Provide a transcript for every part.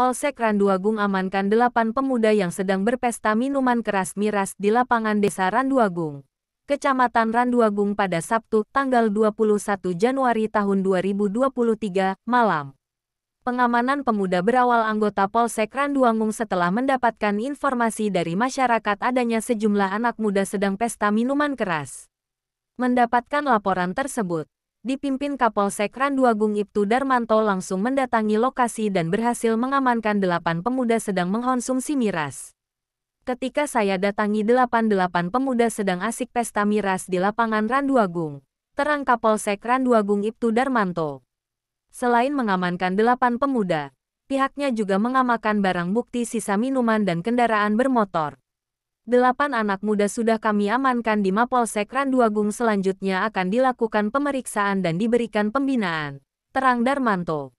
Polsek Randuagung amankan delapan pemuda yang sedang berpesta minuman keras miras di lapangan desa Randuagung, Kecamatan Randuagung pada Sabtu, tanggal 21 Januari tahun 2023, malam. Pengamanan pemuda berawal anggota Polsek Randuagung setelah mendapatkan informasi dari masyarakat adanya sejumlah anak muda sedang pesta minuman keras. Mendapatkan laporan tersebut, dipimpin Kapolsek Randuagung Ibtu Darmanto langsung mendatangi lokasi dan berhasil mengamankan delapan pemuda sedang mengkonsumsi miras. Ketika saya datangi delapan-delapan pemuda sedang asik pesta miras di lapangan Randuagung, terang Kapolsek Randuagung Ibtu Darmanto. Selain mengamankan delapan pemuda, pihaknya juga mengamankan barang bukti sisa minuman dan kendaraan bermotor. Delapan anak muda sudah kami amankan di Mapolsek Randuagung selanjutnya akan dilakukan pemeriksaan dan diberikan pembinaan. Terang Darmanto.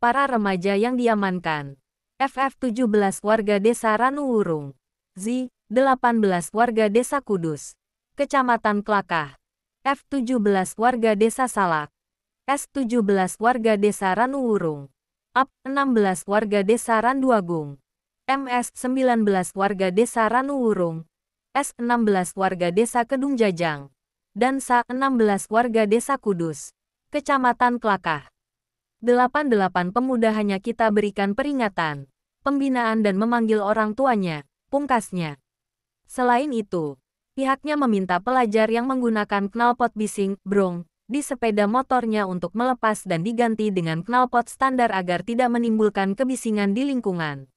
Para remaja yang diamankan. FF 17 warga desa Ranuwurung. Z 18 warga desa Kudus. Kecamatan Klakah. F17 warga desa Salak. S17 warga desa Ranuwurung. AP 16 warga desa Randuagung. MS 19 warga desa Ranuwurung, S16 warga desa Kedung Jajang, dan SA 16 warga desa Kudus, Kecamatan Kelakah. 88 pemuda hanya kita berikan peringatan, pembinaan dan memanggil orang tuanya, pungkasnya. Selain itu, pihaknya meminta pelajar yang menggunakan knalpot bising, brong, di sepeda motornya untuk melepas dan diganti dengan knalpot standar agar tidak menimbulkan kebisingan di lingkungan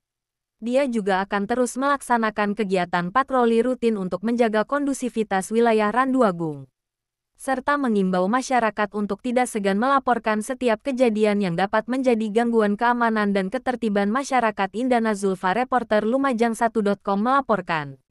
dia juga akan terus melaksanakan kegiatan patroli rutin untuk menjaga kondusivitas wilayah Randuagung. Serta mengimbau masyarakat untuk tidak segan melaporkan setiap kejadian yang dapat menjadi gangguan keamanan dan ketertiban masyarakat Indana Zulfa reporter Lumajang1.com melaporkan.